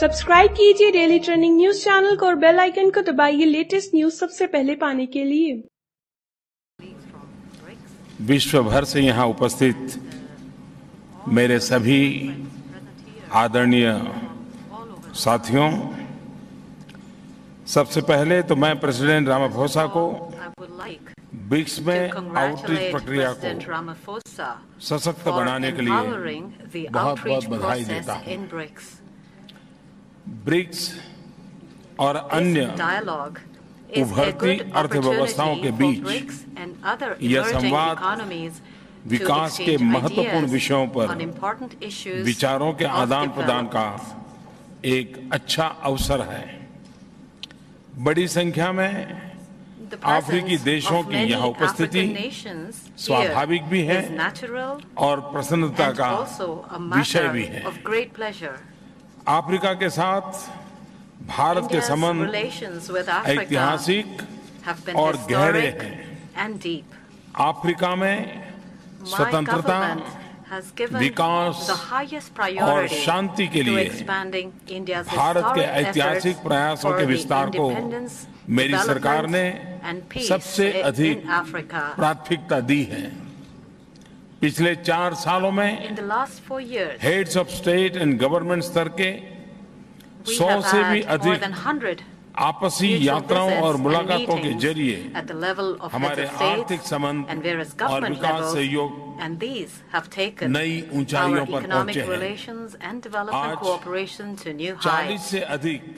Subscribe कीजिए daily trending news channel को और बेल आइकन को दबाइए लेटेस्ट न्यूज़ सबसे पहले पाने के लिए विश्व भर से यहाँ उपस्थित मेरे सभी आदरणीय साथियों, सबसे पहले तो मैं प्रेसिडेंट रामाफोसा को ब्रिक्स में आउटरीच प्रक्रिया को सशक्त बनाने के लिए बहुत बहुत बधाई देता हूँ. ब्रिक्स और अन्य उभरती अर्थव्यवस्थाओं के बीच यह संवाद विकास के महत्वपूर्ण विषयों पर विचारों के आदान प्रदान का एक अच्छा अवसर है। बड़ी संख्या में अफ्रीकी देशों की यह उपस्थिति स्वाभाविक भी है और प्रसन्नता का विषय भी है। अफ्रीका के साथ भारत के संबंध ऐतिहासिक और गहरे हैं। अफ्रीका में स्वतंत्रता विकास और शांति के लिए भारत के ऐतिहासिक प्रयासों के विस्तार को मेरी सरकार ने सबसे अधिक प्राथमिकता दी है। पिछले चार सालों में heads of state and government स्तर के सौ से भी अधिक आपसी यात्राओं और मुलाकातों के ज़रिए हमारे आर्थिक संबंध और विकास सहयोग नई ऊंचाइयों पर पहुँचे हैं। चालीस से अधिक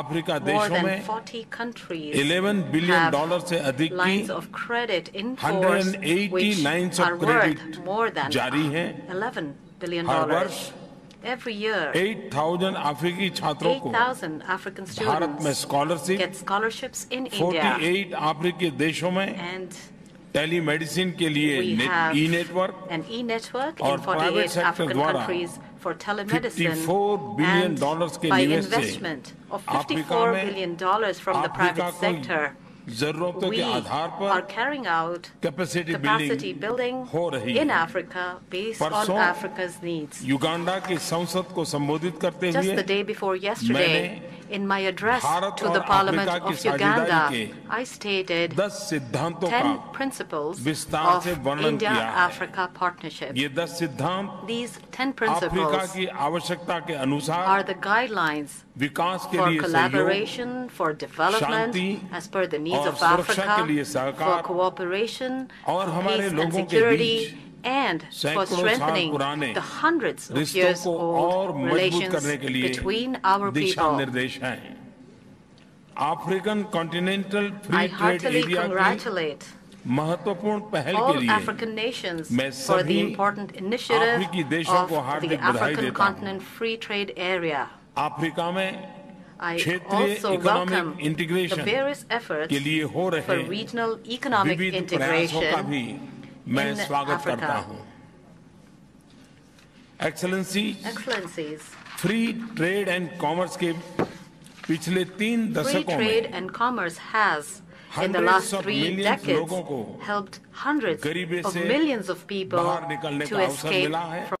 अफ्रीका देशों में 11 बिलियन डॉलर से अधिक की 189 लाइन्स ऑफ़ क्रेडिट जारी हैं। हर वर्ष Every year, 8000 अफ्रीकी छात्रों को 8,000 African भारत में students scholarship get scholarships in India. 48 अफ्रीकी देशों में And टेलीमेडिसिन के लिए we have e network an e-network और in private 48 sector African द्वारा countries for telemedicine 54 billion and dollars के by निवेश से investment of अफ्रीका 54 में billion dollars from the Africa private को sector. we are carrying out capacity, building, in Africa based on Africa's needs. Just the day before yesterday, in my address to the Parliament of Uganda, I stated 10 principles of India-Africa partnership. These 10 principles are the guidelines for collaboration, for development, as per the needs of Africa, for cooperation, peace and security, and for सैकड़ों साल strengthening पुराने the hundreds of रिश्तों years को और old मजबूत relations करने के लिए between our दिशा people. निर्देश हैं African continental free I trade heartily area की की महत्वपूर्ण पहल के all लिए African nations मैं for the सभी important initiative अफ्रीकी देशों of को हार्दिक the बधाई African देता हूं। Continent Free Trade Area. Africa में I क्षेत्रीय also economic welcome the integration various efforts के लिए हो for रहे regional economic विविध प्रयासों का भी integration मैं स्वागत करता हूँ। Excellency excellencies free trade and commerce के पिछले तीन दशकों में trade and commerce has in the last three decades helped hundreds of millions of people बाहर निकलने का अवसर मिला है।